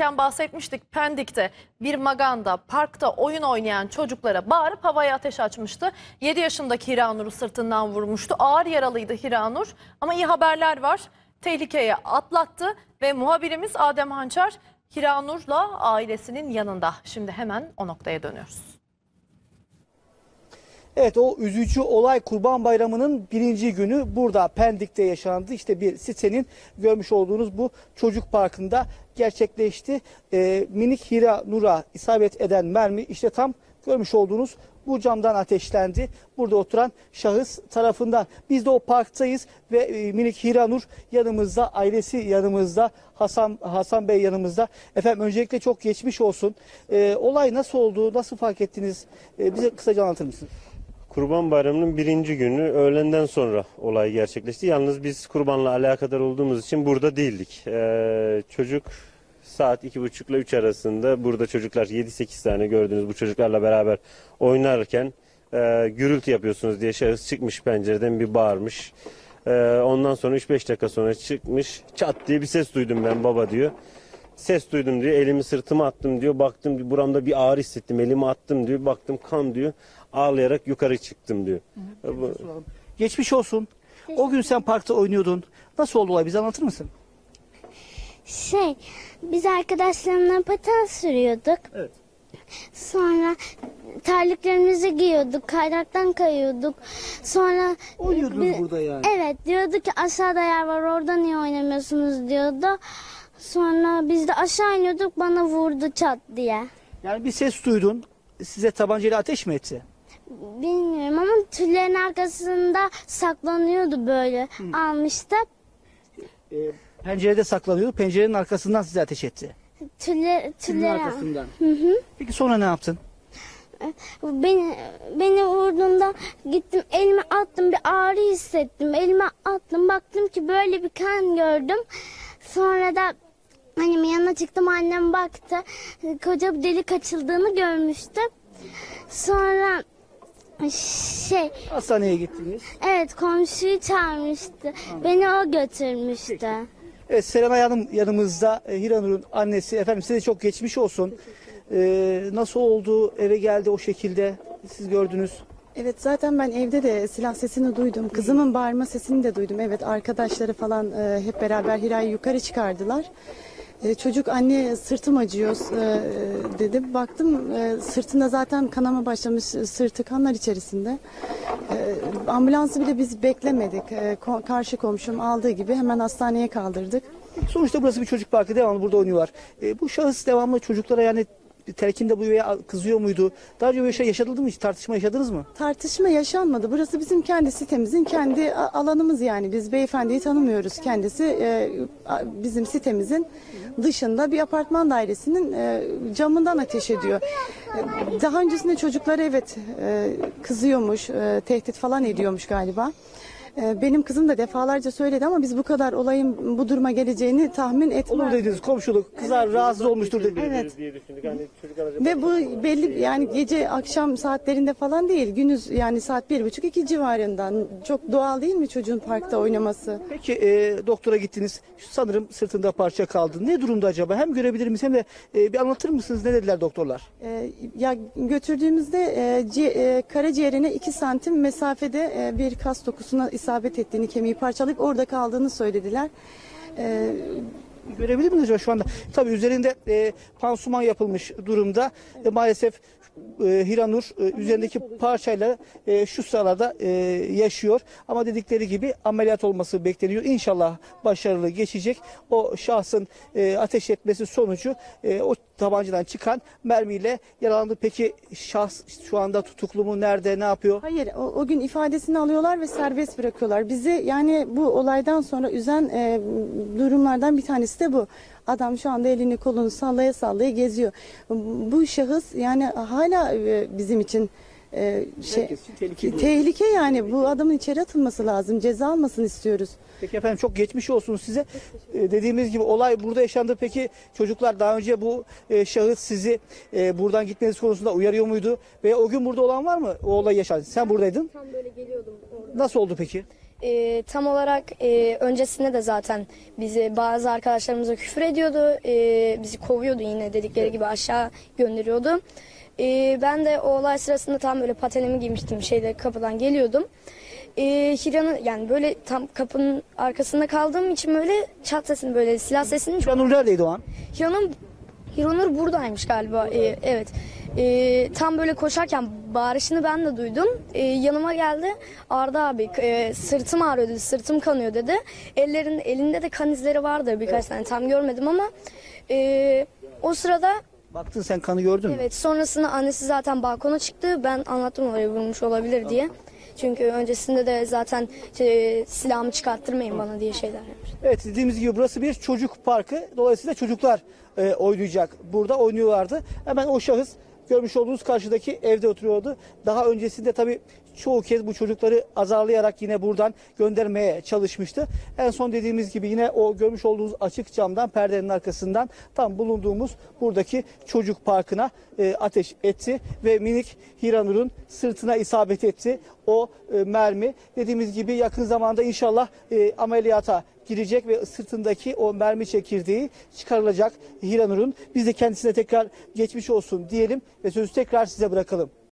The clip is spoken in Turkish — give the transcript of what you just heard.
Ken bahsetmiştik Pendik'te bir maganda parkta oyun oynayan çocuklara bağırıp havaya ateş açmıştı. 7 yaşındaki Hiranur'u sırtından vurmuştu. Ağır yaralıydı Hiranur ama iyi haberler var. Tehlikeye atlattı ve muhabirimiz Adem Hançer Hiranur'la ailesinin yanında. Şimdi hemen o noktaya dönüyoruz. Evet o üzücü olay Kurban Bayramı'nın birinci günü burada Pendik'te yaşandı. İşte bir sitenin görmüş olduğunuz bu çocuk parkında gerçekleşti. Ee, minik Hira Nur'a isabet eden mermi işte tam görmüş olduğunuz bu camdan ateşlendi. Burada oturan şahıs tarafından. Biz de o parktayız ve e, minik Hira Nur yanımızda, ailesi yanımızda, Hasan Hasan Bey yanımızda. Efendim öncelikle çok geçmiş olsun. Ee, olay nasıl oldu, nasıl fark ettiniz? Ee, bize kısaca anlatır mısınız? Kurban Bayramı'nın birinci günü öğlenden sonra olay gerçekleşti. Yalnız biz kurbanla alakadar olduğumuz için burada değildik. Ee, çocuk saat iki buçukla üç arasında burada çocuklar 7-8 tane gördüğünüz bu çocuklarla beraber oynarken e, gürültü yapıyorsunuz diye şahıs çıkmış pencereden bir bağırmış. Ee, ondan sonra 3-5 dakika sonra çıkmış çat diye bir ses duydum ben baba diyor. Ses duydum diyor. Elimi sırtıma attım diyor. Baktım buramda bir ağrı hissettim. Elimi attım diyor. Baktım kan diyor. Ağlayarak yukarı çıktım diyor. Bu- Geçmiş olsun. O gün sen parkta oynuyordun. Nasıl oldu olay? Bize anlatır mısın? Şey, biz arkadaşlarımla paten sürüyorduk. Evet. Sonra terliklerimizi giyiyorduk, kaydıraktan kayıyorduk. Sonra Oynuyordunuz bi- burada yani. Evet, diyordu ki aşağıda yer var, orada niye oynamıyorsunuz diyordu. Sonra biz de aşağı iniyorduk, bana vurdu çat diye. Yani bir ses duydun. Size tabancayla ateş mi etti? Bilmiyorum ama tüllerin arkasında saklanıyordu böyle. Almıştı. Ee, pencerede saklanıyordu. Pencerenin arkasından size ateş etti. Tüller, Sizin tüller, arkasından. Peki sonra ne yaptın? Beni, beni vurduğunda gittim elime attım bir ağrı hissettim. Elime attım baktım ki böyle bir kan gördüm. Sonra da annemin yanına çıktım annem baktı. Koca bir delik açıldığını görmüştü. Sonra şey Hastaneye gittiniz. evet komşuyu çağırmıştı. Beni o götürmüştü. Evet Serenay Hanım yanımızda. E, Hiranur'un annesi. Efendim size çok geçmiş olsun. Ee, nasıl oldu? Eve geldi o şekilde. Siz gördünüz. Evet zaten ben evde de silah sesini duydum. Kızımın bağırma sesini de duydum. Evet arkadaşları falan e, hep beraber Hira'yı yukarı çıkardılar. E, çocuk anne sırtım acıyor e, dedi. Baktım e, sırtında zaten kanama başlamış sırtı kanlar içerisinde. E, ambulansı bile biz beklemedik. E, karşı komşum aldığı gibi hemen hastaneye kaldırdık. Sonuçta burası bir çocuk parkı. Devamlı burada oynuyorlar. Ee, bu şahıs devamlı çocuklara yani telkinde bu veya kızıyor muydu? Daha önce böyle şey yaşadınız mı? Tartışma yaşadınız mı? Tartışma yaşanmadı. Burası bizim kendi sitemizin kendi alanımız yani. Biz beyefendiyi tanımıyoruz. Kendisi e, bizim sitemizin dışında bir apartman dairesinin e, camından ateş ediyor. E, Daha öncesinde çocukları evet kızıyormuş, tehdit falan ediyormuş galiba. E, Benim kızım da defalarca söyledi ama biz bu kadar olayın bu duruma geleceğini tahmin Olur etmiyorduk. dediniz komşuluk. Kızlar rahatsız olmuştur dediniz. Evet. diye düşündük. Hani çocuk Ve bu belli yani gece akşam saatlerinde falan değil. Gündüz yani saat bir buçuk iki civarından. Çok doğal değil mi çocuğun parkta oynaması? Peki e, doktora gittiniz. Sanırım sırtında parça kaldı. Ne durumda acaba? Hem görebilir miyiz hem de e, bir anlatır mısınız? Ne dediler doktorlar? Ee, ya götürdüğümüzde e, ci- e, karaciğerine iki santim mesafede e, bir kas dokusuna isabet ettiğini, kemiği parçalayıp orada kaldığını söylediler. Ee, Görebilir miyiz acaba şu anda? Tabii üzerinde e, pansuman yapılmış durumda. E, maalesef e, Hiranur e, üzerindeki parçayla e, şu sıralarda e, yaşıyor. Ama dedikleri gibi ameliyat olması bekleniyor. İnşallah başarılı geçecek. O şahsın e, ateş etmesi sonucu e, o tabancadan çıkan mermiyle yaralandı. Peki şahs şu anda tutuklu mu? Nerede? Ne yapıyor? hayır, o, o gün ifadesini alıyorlar ve serbest bırakıyorlar. Bizi yani bu olaydan sonra üzen e, durumlardan bir tanesi de bu. Adam şu anda elini kolunu sallaya sallaya geziyor. Bu şahıs yani hala e, bizim için e, şey Herkes için tehlikeli. tehlike yani bu adamın içeri atılması lazım. Ceza almasını istiyoruz. Peki efendim çok geçmiş olsun size. Ee, dediğimiz gibi olay burada yaşandı. Peki çocuklar daha önce bu e, şahıs sizi e, buradan gitmeniz konusunda uyarıyor muydu? Veya o gün burada olan var mı? O olay yaşandı. Sen buradaydın. Tam böyle geliyordum orada. Nasıl oldu peki? E, tam olarak e, öncesinde de zaten bizi bazı arkadaşlarımıza küfür ediyordu. E, bizi kovuyordu yine dedikleri gibi aşağı gönderiyordu. E, ben de o olay sırasında tam böyle patenimi giymiştim şeyde kapıdan geliyordum. E, Hira'nın yani böyle tam kapının arkasında kaldığım için böyle çat sesini böyle silah sesini çok Hiranur neredeydi o an? Hironur, Hironur buradaymış galiba. Ee, evet. Ee, tam böyle koşarken bağırışını ben de duydum. Ee, yanıma geldi. Arda abi e, sırtım ağrıyor dedi. Sırtım kanıyor dedi. Ellerin elinde de kan izleri vardı birkaç tane. Tam görmedim ama e, o sırada Baktın sen kanı gördün mü? evet sonrasında annesi zaten balkona çıktı. Ben anlattım oraya vurmuş olabilir diye. Çünkü öncesinde de zaten e, silahımı çıkarttırmayın bana diye şeyler yapmış. Evet dediğimiz gibi burası bir çocuk parkı. Dolayısıyla çocuklar e, oynayacak. Burada oynuyorlardı. Hemen o şahıs görmüş olduğunuz karşıdaki evde oturuyordu. Daha öncesinde tabii çoğu kez bu çocukları azarlayarak yine buradan göndermeye çalışmıştı. En son dediğimiz gibi yine o görmüş olduğunuz açık camdan perdenin arkasından tam bulunduğumuz buradaki çocuk parkına e, ateş etti ve minik Hiranur'un sırtına isabet etti o e, mermi. Dediğimiz gibi yakın zamanda inşallah e, ameliyata girecek ve sırtındaki o mermi çekirdeği çıkarılacak Hiranur'un. Biz de kendisine tekrar geçmiş olsun diyelim ve sözü tekrar size bırakalım.